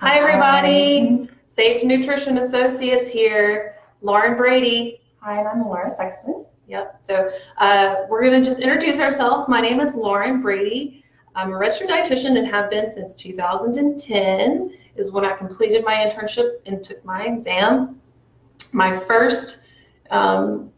Hi, everybody. Sage Nutrition Associates here. Lauren Brady. Hi, and I'm Laura Sexton. Yep. So uh, we're going to just introduce ourselves. My name is Lauren Brady. I'm a registered dietitian and have been since 2010 is when I completed my internship and took my exam. My first um,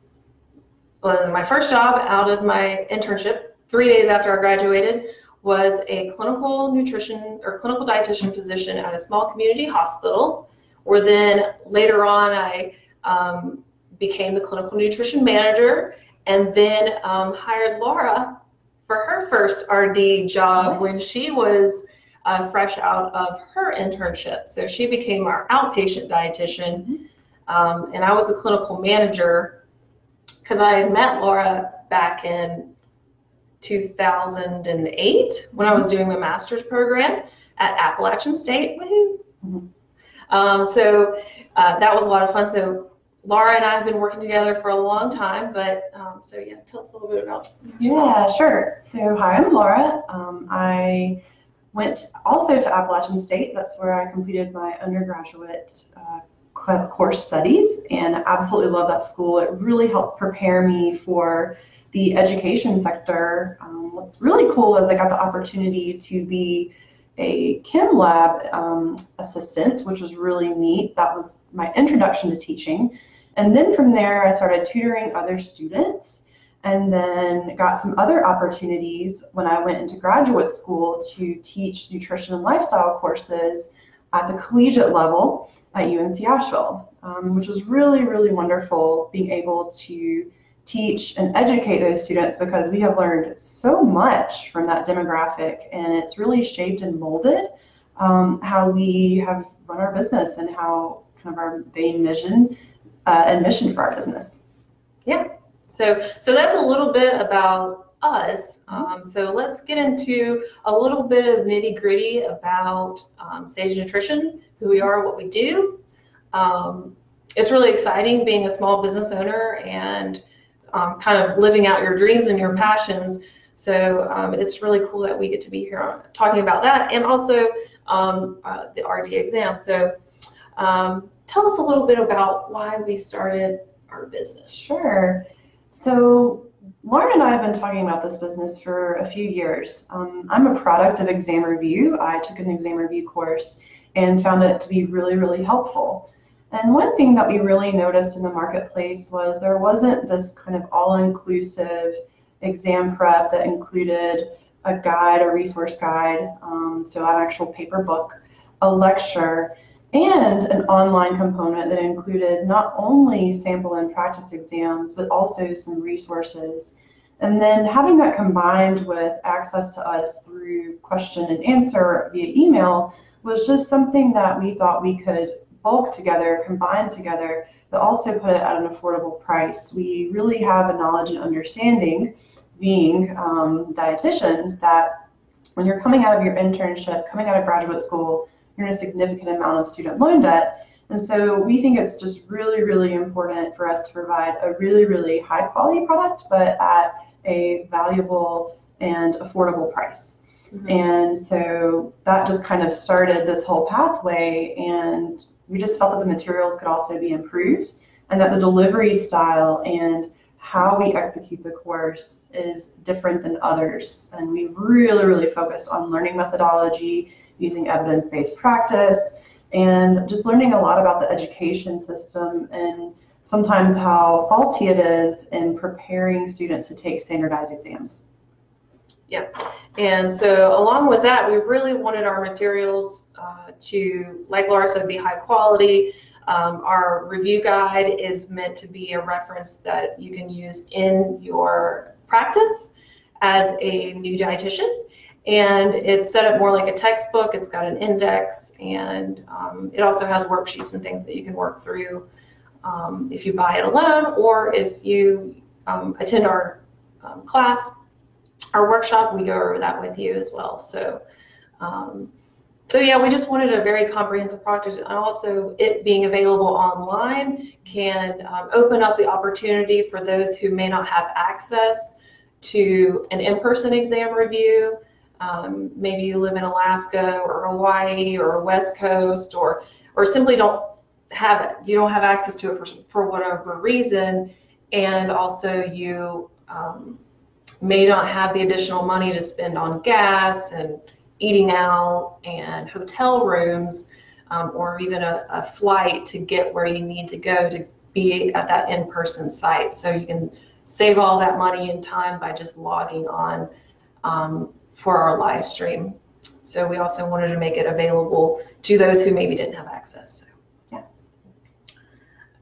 well, my first job out of my internship, three days after I graduated, was a clinical nutrition or clinical dietitian position at a small community hospital. Where then later on, I um, became the clinical nutrition manager and then um, hired Laura for her first RD job when she was uh, fresh out of her internship. So she became our outpatient dietitian, mm-hmm. um, and I was the clinical manager because I had met Laura back in 2008 when I was doing the master's program at Appalachian State. Mm-hmm. Um, so uh, that was a lot of fun. So Laura and I have been working together for a long time, but um, so yeah, tell us a little bit about yourself. Yeah, sure. So hi, I'm Laura. Um, I went also to Appalachian State. That's where I completed my undergraduate uh, course studies and absolutely love that school. It really helped prepare me for the education sector. Um, what's really cool is I got the opportunity to be a chem lab um, assistant, which was really neat. That was my introduction to teaching. And then from there, I started tutoring other students and then got some other opportunities when I went into graduate school to teach nutrition and lifestyle courses at the collegiate level at UNC Asheville, um, which was really, really wonderful being able to teach and educate those students because we have learned so much from that demographic and it's really shaped and molded um, how we have run our business and how kind of our main mission uh, and mission for our business. Yeah. So, so that's a little bit about us. Um, so let's get into a little bit of nitty gritty about um, Sage Nutrition, who we are, what we do. Um, it's really exciting being a small business owner and um, kind of living out your dreams and your passions. So um, it's really cool that we get to be here talking about that and also um, uh, the RD exam. So um, tell us a little bit about why we started our business. Sure. So Lauren and I have been talking about this business for a few years. Um, I'm a product of exam review. I took an exam review course and found it to be really, really helpful. And one thing that we really noticed in the marketplace was there wasn't this kind of all-inclusive exam prep that included a guide, a resource guide, um, so an actual paper book, a lecture, and an online component that included not only sample and practice exams, but also some resources. And then having that combined with access to us through question and answer via email was just something that we thought we could bulk together, combine together, but also put it at an affordable price. We really have a knowledge and understanding, being um, dietitians, that when you're coming out of your internship, coming out of graduate school, you're in a significant amount of student loan debt. And so we think it's just really, really important for us to provide a really, really high quality product, but at a valuable and affordable price. Mm-hmm. And so that just kind of started this whole pathway. And we just felt that the materials could also be improved and that the delivery style and how we execute the course is different than others. And we really, really focused on learning methodology, using evidence-based practice, and just learning a lot about the education system and sometimes how faulty it is in preparing students to take standardized exams. Yeah, and so along with that, we really wanted our materials uh, to, like Laura said, be high quality. Um, our review guide is meant to be a reference that you can use in your practice as a new dietitian. And it's set up more like a textbook. It's got an index, and um, it also has worksheets and things that you can work through um, if you buy it alone or if you um, attend our um, class our workshop, we go over that with you as well. So, um, so yeah, we just wanted a very comprehensive product, and also it being available online can um, open up the opportunity for those who may not have access to an in-person exam review um, maybe you live in Alaska or Hawaii or West Coast or or simply don't have it. You don't have access to it for, for whatever reason, and also you um, may not have the additional money to spend on gas and eating out and hotel rooms um, or even a, a flight to get where you need to go to be at that in-person site. So you can save all that money and time by just logging on um, for our live stream. So we also wanted to make it available to those who maybe didn't have access. So. Yeah.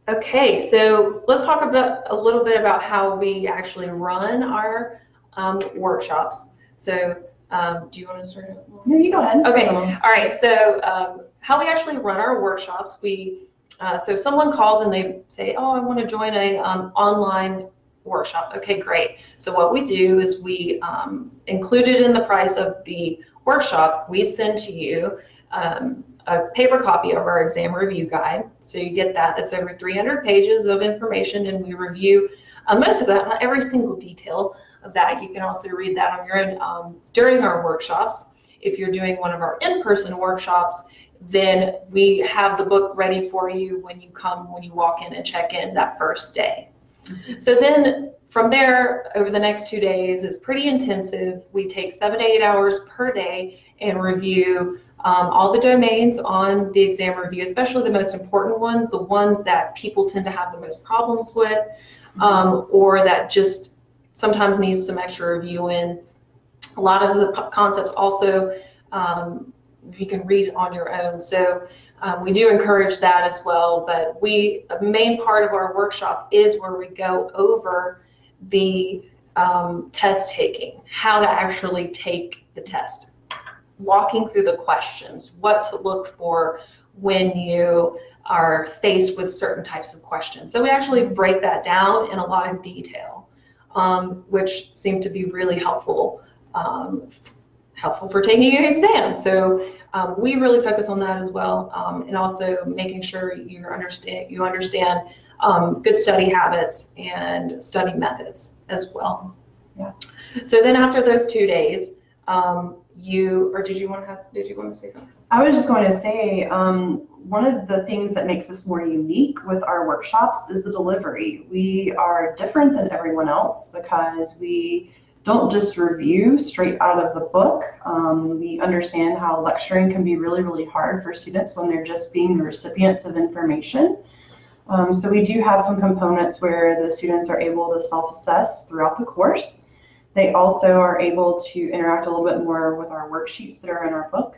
Okay, so let's talk about a little bit about how we actually run our um, workshops. So um, do you want to start? No, you go ahead. Okay, all right. So um, how we actually run our workshops, we uh, so someone calls and they say, oh, I want to join a um, online workshop. Okay, great. So what we do is we um, included in the price of the workshop, we send to you um, a paper copy of our exam review guide. So you get that. That's over 300 pages of information, and we review uh, most of that, not every single detail of that. You can also read that on your own um, during our workshops. If you're doing one of our in-person workshops, then we have the book ready for you when you come, when you walk in and check in that first day. So then from there, over the next two days is pretty intensive. We take seven to eight hours per day and review um, all the domains on the exam review, especially the most important ones, the ones that people tend to have the most problems with, um, or that just sometimes needs some extra reviewing. A lot of the concepts also um, you can read on your own. So um, we do encourage that as well. But we, a main part of our workshop is where we go over the um, test taking, how to actually take the test, walking through the questions, what to look for when you are faced with certain types of questions. So we actually break that down in a lot of detail, um, which seemed to be really helpful um, helpful for taking an exam. So um, we really focus on that as well, um, and also making sure you understand you understand um, good study habits and study methods as well. Yeah. So then after those two days, um, you or did you want to have did you want to say something? I was just going to say um, one of the things that makes us more unique with our workshops is the delivery. We are different than everyone else because we don't just review straight out of the book. Um, we understand how lecturing can be really, really hard for students when they're just being the recipients of information. Um, so we do have some components where the students are able to self-assess throughout the course. They also are able to interact a little bit more with our worksheets that are in our book.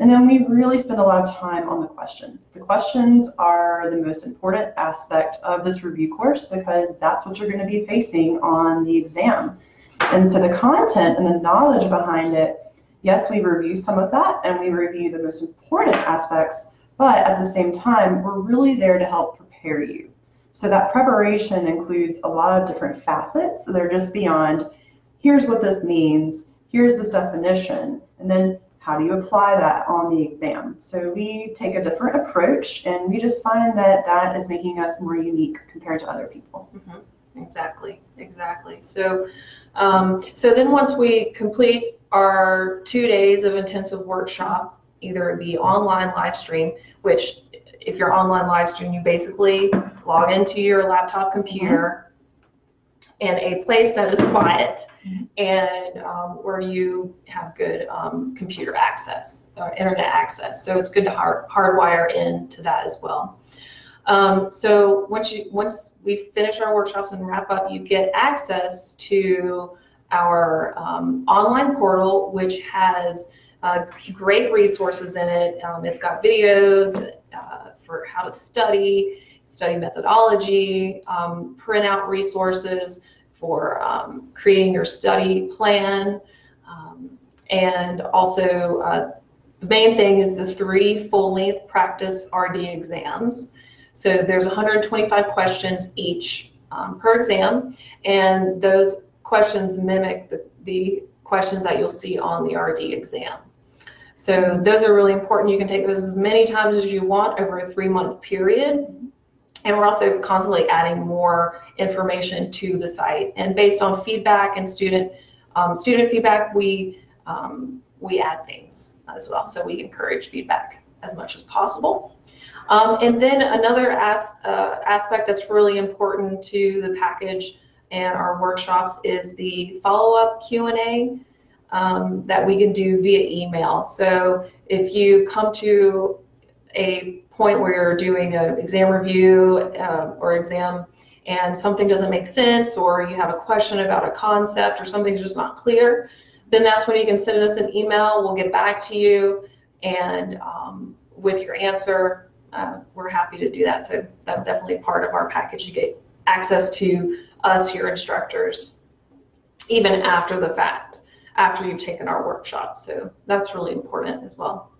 And then we really spend a lot of time on the questions. The questions are the most important aspect of this review course because that's what you're going to be facing on the exam. And so the content and the knowledge behind it, yes, we review some of that and we review the most important aspects, but at the same time, we're really there to help prepare you. So that preparation includes a lot of different facets. So they're just beyond, here's what this means, here's this definition, and then how do you apply that on the exam? So we take a different approach and we just find that that is making us more unique compared to other people. Mm-hmm. Exactly, exactly. So, um, so then once we complete our two days of intensive workshop, either it be online live stream, which if you're online live stream, you basically log into your laptop computer in a place that is quiet and um, where you have good um, computer access or internet access. So it's good to hard, hardwire into that as well. Um, so once you once we finish our workshops and wrap up, you get access to our um, online portal, which has uh, great resources in it. Um, it's got videos uh, for how to study, study methodology, um, printout resources for um, creating your study plan, um, and also uh, the main thing is the three full-length practice RD exams. So there's 125 questions each um, per exam, and those questions mimic the, the questions that you'll see on the RD exam. So those are really important. You can take those as many times as you want over a three month period. And we're also constantly adding more information to the site. And based on feedback and student um, student feedback, we um, we add things as well. So we encourage feedback as much as possible. Um, and then another as, uh, aspect that's really important to the package and our workshops is the follow-up Q&A um, that we can do via email. So if you come to a point where you're doing an exam review uh, or exam and something doesn't make sense or you have a question about a concept or something's just not clear, then that's when you can send us an email. We'll get back to you and um, with your answer, uh, we're happy to do that. So that's definitely part of our package. You get access to us, your instructors, even after the fact, after you've taken our workshop. So that's really important as well.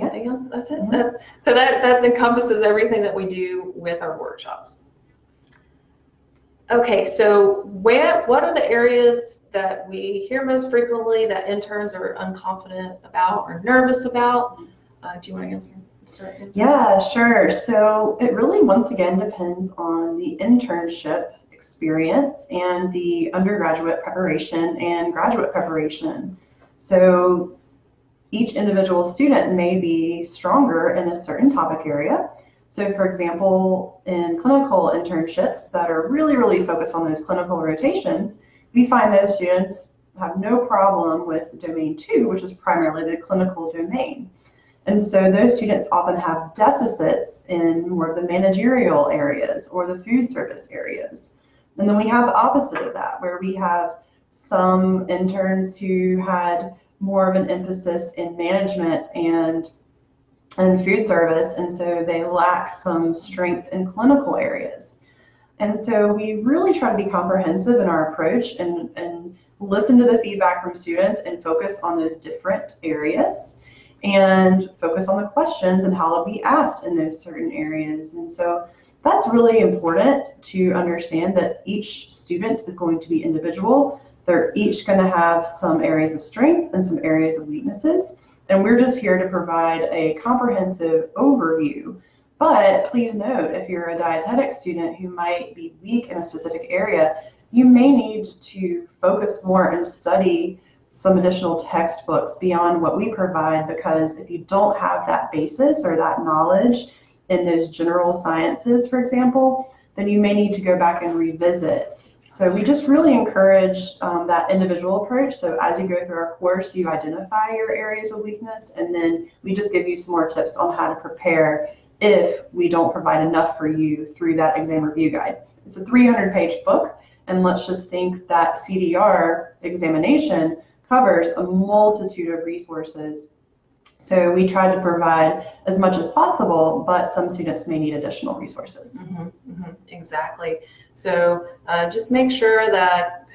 Anything else? That's it. That's, so that that encompasses everything that we do with our workshops. Okay, so where what are the areas that we hear most frequently that interns are unconfident about or nervous about? Uh, do you want to answer? Yeah, sure. So it really once again depends on the internship experience and the undergraduate preparation and graduate preparation. So each individual student may be stronger in a certain topic area. So for example, in clinical internships that are really, really focused on those clinical rotations, we find those students have no problem with domain two, which is primarily the clinical domain. And so those students often have deficits in more of the managerial areas or the food service areas. And then we have the opposite of that, where we have some interns who had more of an emphasis in management and and food service, and so they lack some strength in clinical areas. And so we really try to be comprehensive in our approach and, and listen to the feedback from students and focus on those different areas and focus on the questions and how they'll be asked in those certain areas. And so that's really important to understand that each student is going to be individual they're each going to have some areas of strength and some areas of weaknesses. And we're just here to provide a comprehensive overview. But please note, if you're a dietetic student who might be weak in a specific area, you may need to focus more and study some additional textbooks beyond what we provide because if you don't have that basis or that knowledge in those general sciences, for example, then you may need to go back and revisit so we just really encourage um, that individual approach. So as you go through our course, you identify your areas of weakness, and then we just give you some more tips on how to prepare if we don't provide enough for you through that exam review guide. It's a 300 page book, and let's just think that CDR examination covers a multitude of resources so we try to provide as much as possible, but some students may need additional resources. Mm-hmm, mm-hmm, exactly. So uh, just make sure that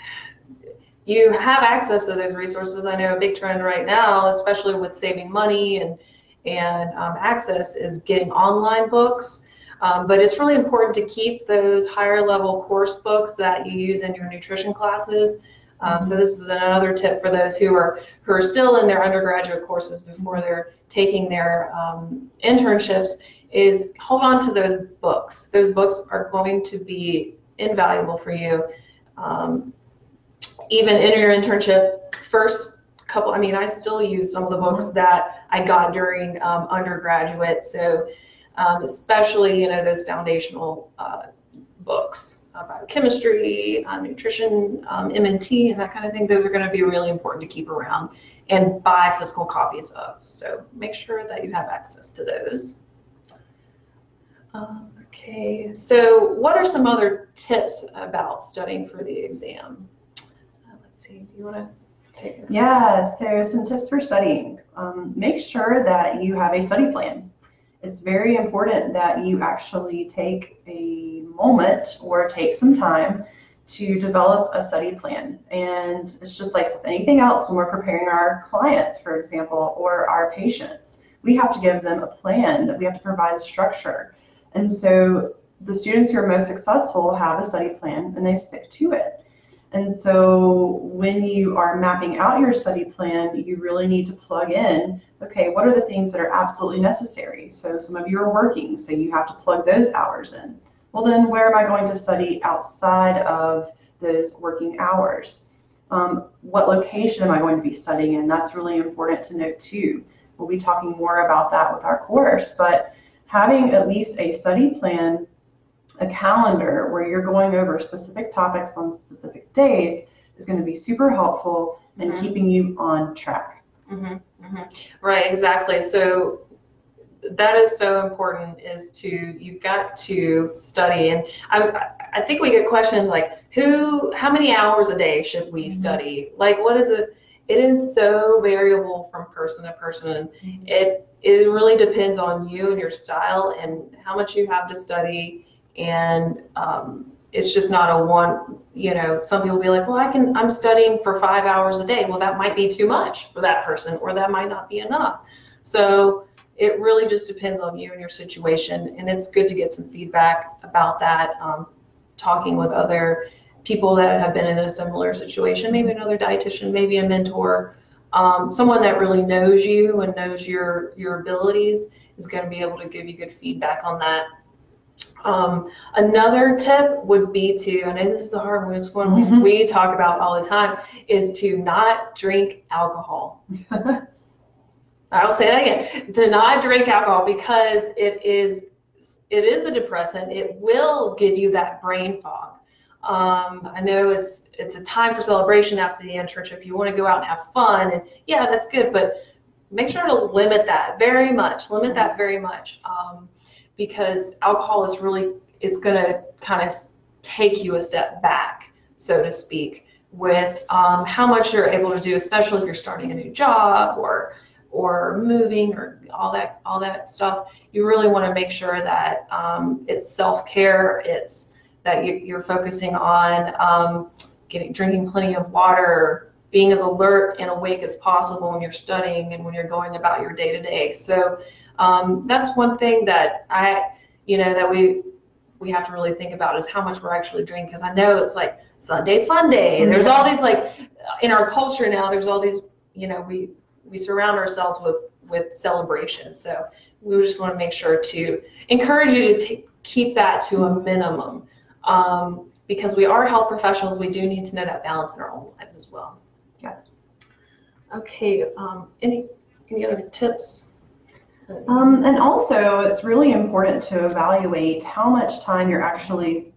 you have access to those resources. I know a big trend right now, especially with saving money and and um, access, is getting online books. Um, but it's really important to keep those higher level course books that you use in your nutrition classes um, so this is another tip for those who are who are still in their undergraduate courses before they're taking their um, internships is hold on to those books. Those books are going to be invaluable for you. Um, even in your internship, first couple, I mean, I still use some of the books that I got during um, undergraduate. So um, especially, you know, those foundational uh, books biochemistry, uh, nutrition, um, MNT, and that kind of thing. Those are going to be really important to keep around and buy physical copies of. So make sure that you have access to those. Um, okay, so what are some other tips about studying for the exam? Uh, let's see, do you want to? Yeah, so some tips for studying. Um, make sure that you have a study plan. It's very important that you actually take a moment or take some time to develop a study plan. And it's just like with anything else when we're preparing our clients, for example, or our patients, we have to give them a plan that we have to provide structure. And so the students who are most successful have a study plan and they stick to it. And so when you are mapping out your study plan, you really need to plug in, okay, what are the things that are absolutely necessary? So some of you are working, so you have to plug those hours in well then where am I going to study outside of those working hours? Um, what location am I going to be studying in? That's really important to note too. We'll be talking more about that with our course, but having at least a study plan, a calendar where you're going over specific topics on specific days is going to be super helpful in Mhm. keeping you on track. Mhm, mhm. Right, exactly. So that is so important is to, you've got to study. And I, I think we get questions like, who, how many hours a day should we Mhm. study? Like, what is it? It is so variable from person to person. It, it really depends on you and your style and how much you have to study. And um, it's just not a one, you know, some people be like, well, I can, I'm studying for five hours a day. Well, that might be too much for that person, or that might not be enough. So it really just depends on you and your situation. And it's good to get some feedback about that, um, talking with other people that have been in a similar situation, maybe another dietitian, maybe a mentor, um, someone that really knows you and knows your your abilities is going to be able to give you good feedback on that. Um, another tip would be to, I know this is a hard one, it's one Mhm. we talk about all the time, is to not drink alcohol. I'll say that again, Do not drink alcohol because it is it is a depressant. It will give you that brain fog. Um, I know it's it's a time for celebration after the internship. You want to go out and have fun, and yeah, that's good, but make sure to limit that very much. Limit that very much um, because alcohol is really it's going to kind of take you a step back, so to speak, with um, how much you're able to do, especially if you're starting a new job or or moving or all that all that stuff. You really want to make sure that um, it's self care. It's that you, you're focusing on um, getting drinking plenty of water, being as alert and awake as possible when you're studying and when you're going about your day to day. So um, that's one thing that I, you know, that we we have to really think about is how much we're actually drinking. Because I know it's like Sunday fun day. and There's all these like in our culture now. There's all these, you know, we we surround ourselves with with celebration. So we just want to make sure to encourage you to keep that to a minimum. Um, because we are health professionals, we do need to know that balance in our own lives as well. Yeah. Okay. Um, any any other tips? Um, and also, it's really important to evaluate how much time you're actually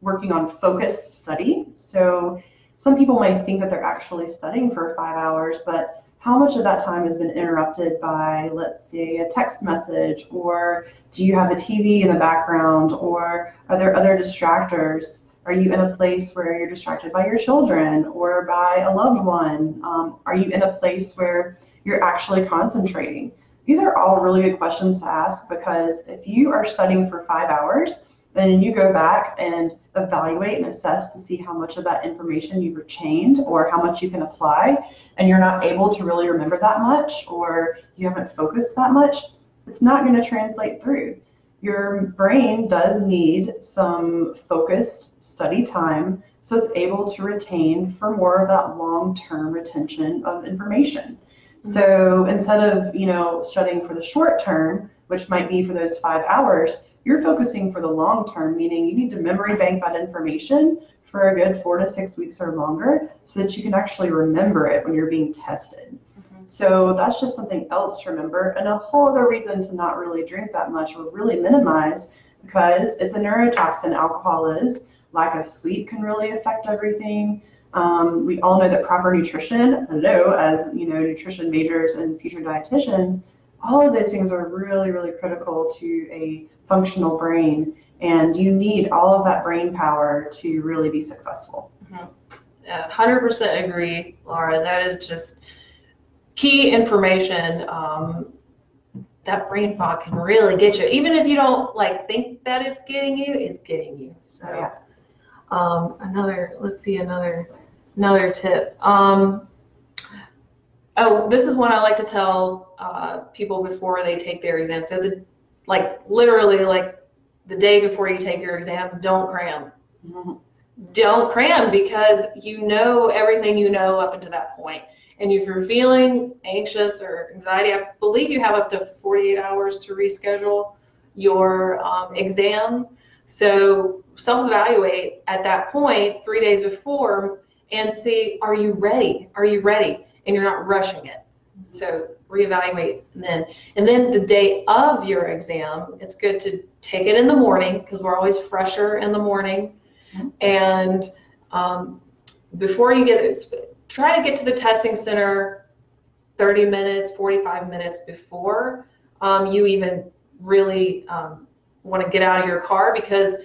working on focused study. So, some people might think that they're actually studying for five hours, but how much of that time has been interrupted by, let's say, a text message, or do you have the TV in the background, or are there other distractors? Are you in a place where you're distracted by your children or by a loved one? Um, are you in a place where you're actually concentrating? These are all really good questions to ask because if you are studying for five hours, then you go back and evaluate and assess to see how much of that information you've retained or how much you can apply, and you're not able to really remember that much or you haven't focused that much, it's not going to translate through. Your brain does need some focused study time so it's able to retain for more of that long-term retention of information. Mm-hmm. So instead of, you know, studying for the short term, which might be for those five hours, you're focusing for the long term, meaning you need to memory bank that information for a good four to six weeks or longer so that you can actually remember it when you're being tested. So that's just something else to remember, and a whole other reason to not really drink that much or really minimize because it's a neurotoxin, alcohol is. Lack of sleep can really affect everything. Um, we all know that proper nutrition, hello, as you know, nutrition majors and future dietitians, all of those things are really, really critical to a functional brain. And you need all of that brain power to really be successful. Yeah, 100% agree, Laura. That is just key information. Um, that brain fog can really get you. Even if you don't like think that it's getting you, it's getting you. So, Yeah. um, another. Let's see another another tip. Um, oh, this is one I like to tell uh, people before they take their exam. So the like literally like the day before you take your exam, don't cram don't cram because you know everything you know up until that point. And if you're feeling anxious or anxiety, I believe you have up to 48 hours to reschedule your um, exam. So self evaluate at that point, three days before, and see, are you ready? Are you ready? And you're not rushing it. So reevaluate then. And then the day of your exam, it's good to take it in the morning because we're always fresher in the morning. Mhm. And um, before you get, try to get to the testing center 30 minutes, 45 minutes before um, you even really um, want to get out of your car because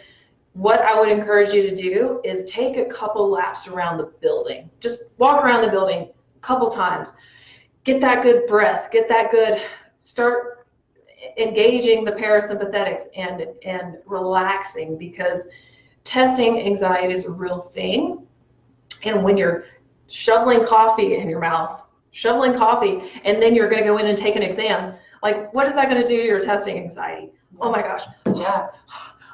what I would encourage you to do is take a couple laps around the building. Just walk around the building couple times. Get that good breath, get that good, start engaging the parasympathetics and, and relaxing because testing anxiety is a real thing. And when you're shoveling coffee in your mouth, shoveling coffee, and then you're going to go in and take an exam, like what is that going to do to your testing anxiety? Oh my gosh. Yeah.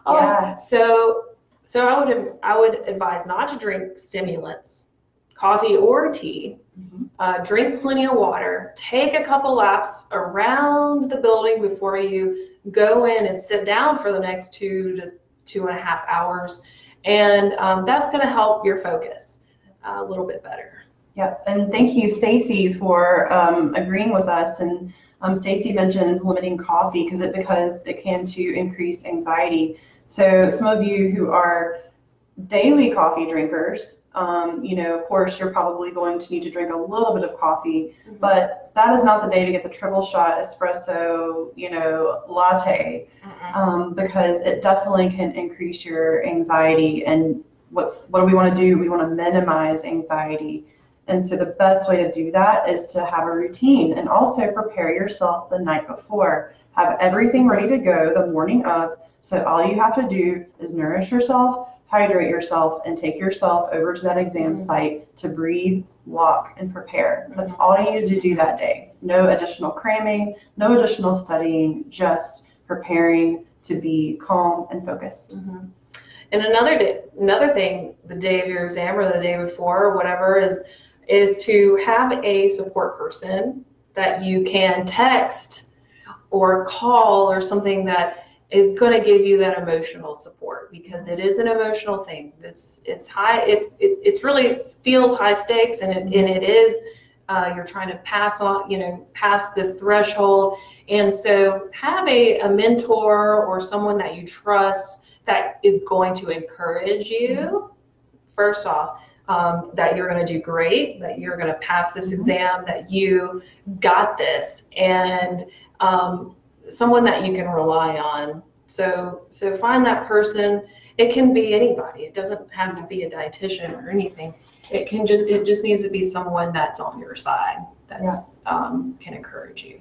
Oh, Yeah. so so I would I would advise not to drink stimulants, coffee or tea. Mhm. Uh, drink plenty of water. Take a couple laps around the building before you go in and sit down for the next two to two and a half hours, and um, that's going to help your focus a little bit better. Yep, and thank you, Stacy, for um, agreeing with us. And um, Stacy mentions limiting coffee because it because it can to increase anxiety. So some of you who are daily coffee drinkers, um, you know, of course, you're probably going to need to drink a little bit of coffee, but that is not the day to get the triple shot espresso, you know, latte, um, because it definitely can increase your anxiety. And what's what do we want to do? We want to minimize anxiety. And so the best way to do that is to have a routine and also prepare yourself the night before. Have everything ready to go the morning of. So all you have to do is nourish yourself, hydrate yourself, and take yourself over to that exam Mhm. site to breathe, walk, and prepare. That's all you needed to do that day. No additional cramming, no additional studying, just preparing to be calm and focused. Mhm. And another day, another thing, the day of your exam or the day before or whatever is is to have a support person that you can text or call or something that is going to give you that emotional support because it is an emotional thing. It's it's high. It, it it's really feels high stakes and it, and it is. Uh, you're trying to pass on, you know, pass this threshold, and so have a, a mentor or someone that you trust that is going to encourage you, first off, um, that you're going to do great, that you're going to pass this Mhm. exam, that you got this, and um, someone that you can rely on. So, so find that person. It can be anybody. It doesn't have to be a dietitian or anything. It can just it just needs to be someone that's on your side that's um, can encourage you.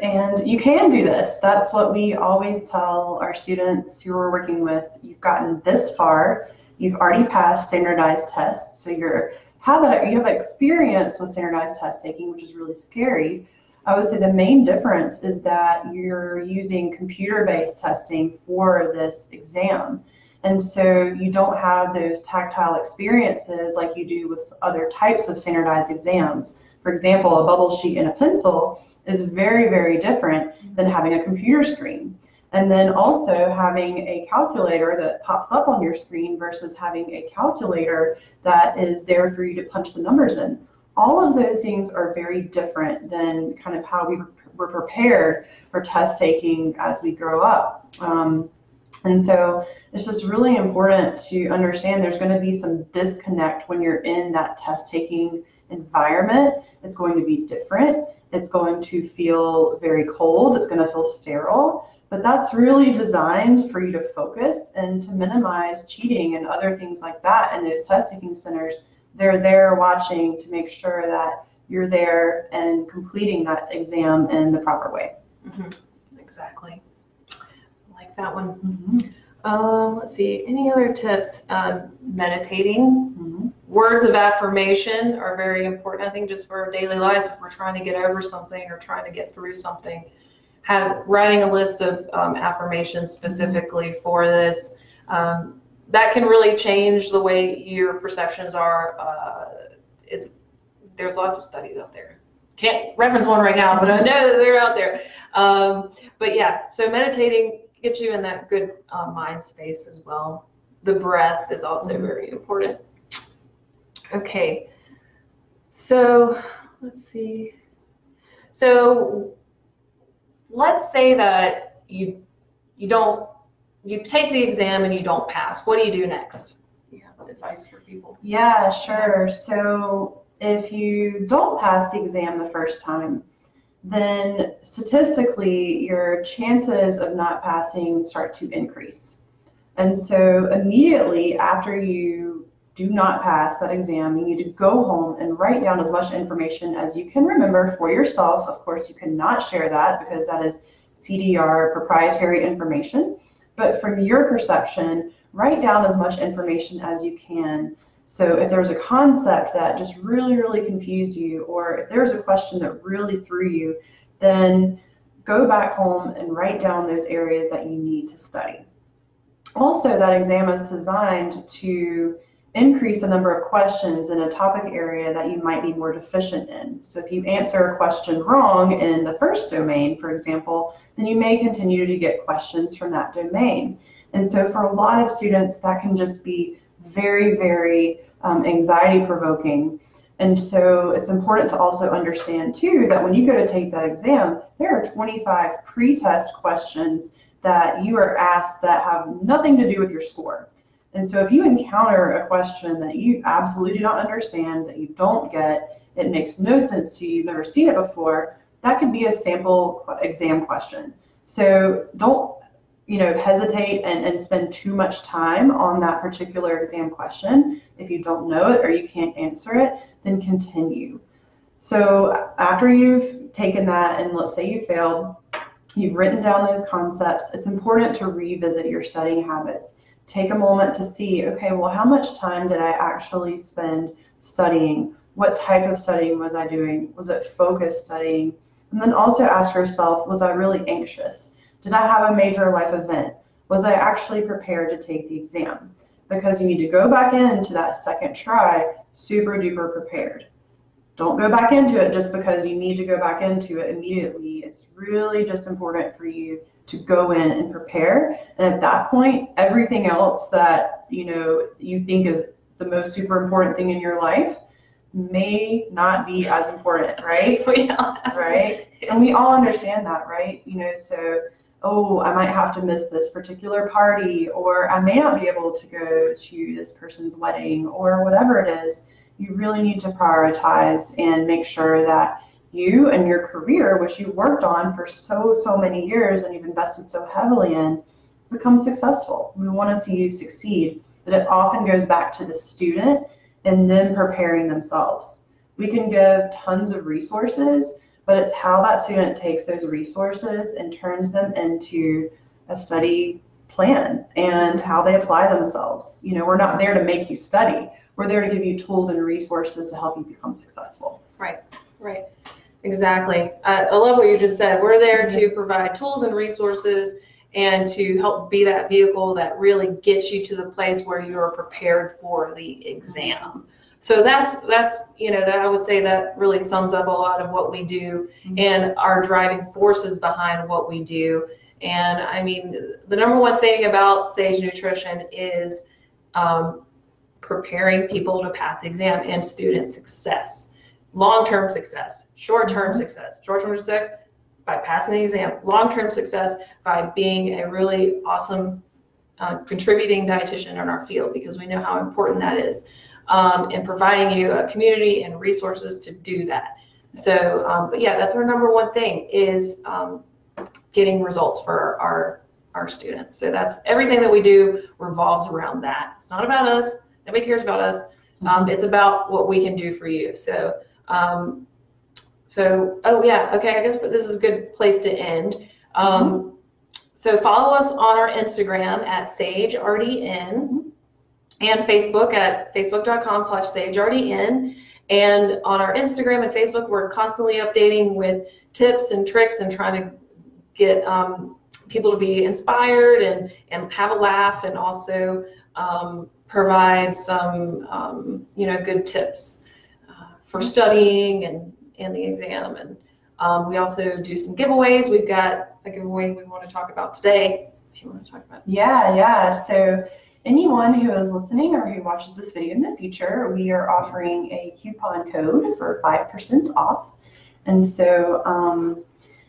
And you can do this. That's what we always tell our students who we're working with. You've gotten this far. You've already passed standardized tests. So you're have a, you have experience with standardized test taking, which is really scary. I would say the main difference is that you're using computer-based testing for this exam. And so you don't have those tactile experiences like you do with other types of standardized exams. For example, a bubble sheet and a pencil is very, very different than having a computer screen. And then also having a calculator that pops up on your screen versus having a calculator that is there for you to punch the numbers in. All of those things are very different than kind of how we were prepared for test taking as we grow up. Um, and so it's just really important to understand there's going to be some disconnect when you're in that test taking environment. It's going to be different. It's going to feel very cold. It's going to feel sterile. But that's really designed for you to focus and to minimize cheating and other things like that. in those test taking centers, they're there watching to make sure that you're there and completing that exam in the proper way. Mm-hmm. Exactly. I like that one. Um, let's see. Any other tips? Um, meditating. Mhm. Words of affirmation are very important. I think just for our daily lives, if we're trying to get over something or trying to get through something, have writing a list of um, affirmations specifically for this. Um, that can really change the way your perceptions are. Uh, it's there's lots of studies out there. Can't reference one right now, but I know that they're out there. Um, but yeah, so meditating gets you in that good uh, mind space as well. The breath is also Mhm. very important. Okay. So let's see. So let's say that you you don't you take the exam and you don't pass. What do you do next? Do you have advice for people? Yeah, sure. So if you don't pass the exam the first time, then statistically your chances of not passing start to increase. And so immediately after you do not pass that exam, you need to go home and write down as much information as you can remember for yourself. Of course, you cannot share that because that is CDR proprietary information. But from your perception, write down as much information as you can. So if there's a concept that just really, really confused you, or if there's a question that really threw you, then go back home and write down those areas that you need to study. Also, that exam is designed to increase the number of questions in a topic area that you might be more deficient in. So if you answer a question wrong in the first domain, for example, then you may continue to get questions from that domain. And so for a lot of students, that can just be very, very um, anxiety provoking. And so it's important to also understand too that when you go to take that exam, there are 25 pre-test questions that you are asked that have nothing to do with your score. And so if you encounter a question that you absolutely do not understand, that you don't get, it makes no sense to you, you've never seen it before, that could be a sample exam question. So don't you know, hesitate and, and spend too much time on that particular exam question. If you don't know it or you can't answer it, then continue. So after you've taken that and let's say you failed, you've written down those concepts, it's important to revisit your studying habits take a moment to see, okay, well, how much time did I actually spend studying? What type of studying was I doing? Was it focused studying? And then also ask yourself, was I really anxious? Did I have a major life event? Was I actually prepared to take the exam? Because you need to go back into that second try super duper prepared. Don't go back into it just because you need to go back into it immediately. It's really just important for you to go in and prepare. And at that point, everything else that you know you think is the most super important thing in your life may not be as important, right? Right? And we all understand that, right? You know, so oh, I might have to miss this particular party, or I may not be able to go to this person's wedding, or whatever it is. You really need to prioritize and make sure that you and your career, which you've worked on for so, so many years and you've invested so heavily in, become successful. We want to see you succeed. But it often goes back to the student and them preparing themselves. We can give tons of resources, but it's how that student takes those resources and turns them into a study plan and how they apply themselves. You know, we're not there to make you study. We're there to give you tools and resources to help you become successful. Right, right. Exactly. I, I love what you just said. We're there to provide tools and resources and to help be that vehicle that really gets you to the place where you are prepared for the exam. So that's that's you know that I would say that really sums up a lot of what we do mm-hmm. and our driving forces behind what we do. And I mean, the number one thing about Sage Nutrition is um, preparing people to pass the exam and student success long-term success, short-term mm-hmm. success, short-term success by passing the exam, long-term success by being a really awesome uh, contributing dietitian in our field because we know how important that is, um, and providing you a community and resources to do that. So, um, but yeah, that's our number one thing is um, getting results for our our students. So that's everything that we do revolves around that. It's not about us. Nobody cares about us. Um, mm-hmm. it's about what we can do for you. So um, so, oh yeah, okay, I guess but this is a good place to end. Um, mm-hmm. So follow us on our Instagram at SageRDN and Facebook at facebook.com slash SageRDN. And on our Instagram and Facebook, we're constantly updating with tips and tricks and trying to get um, people to be inspired and, and have a laugh and also um, provide some, um, you know, good tips for studying and, and the exam. And um, we also do some giveaways. We've got a giveaway we want to talk about today. If you want to talk about. Yeah, yeah. So anyone who is listening or who watches this video in the future, we are offering a coupon code for 5% off. And so um,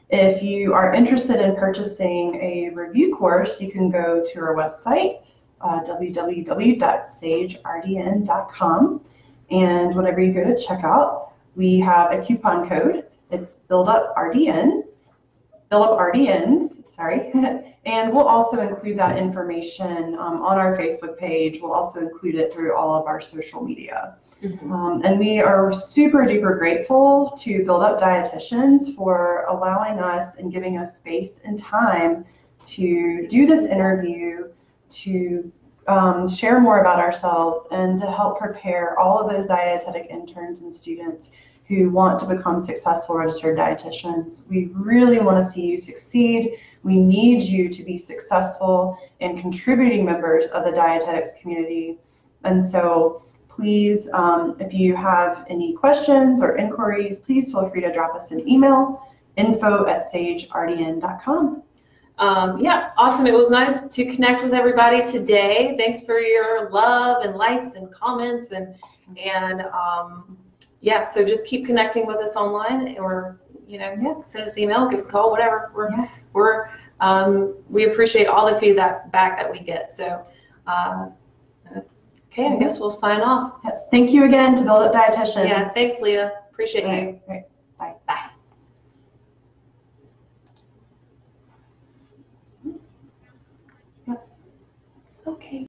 if you are interested in purchasing a review course, you can go to our website, uh, www.sagerdn.com. And whenever you go to checkout, we have a coupon code. It's Build Up RDN, Build Up RDNs, sorry. and we'll also include that information um, on our Facebook page. We'll also include it through all of our social media. Mhm. Um, and we are super duper grateful to Build Up Dietitians for allowing us and giving us space and time to do this interview, to um, share more about ourselves, and to help prepare all of those dietetic interns and students who want to become successful registered dietitians. We really want to see you succeed. We need you to be successful and contributing members of the dietetics community. And so please, um, if you have any questions or inquiries, please feel free to drop us an email, info at sagerdn.com. Um, yeah, awesome. It was nice to connect with everybody today. Thanks for your love and likes and comments and and um, yeah. So just keep connecting with us online or you know Yeah. send us an email, give us a call, whatever. We're Yeah. we're um, we appreciate all the feedback back that we get. So uh, okay, I guess we'll sign off. Yes, thank you again to the dietitian. Dietitians. Yeah, thanks, Leah. Appreciate you. Right, right. Bye. Okay.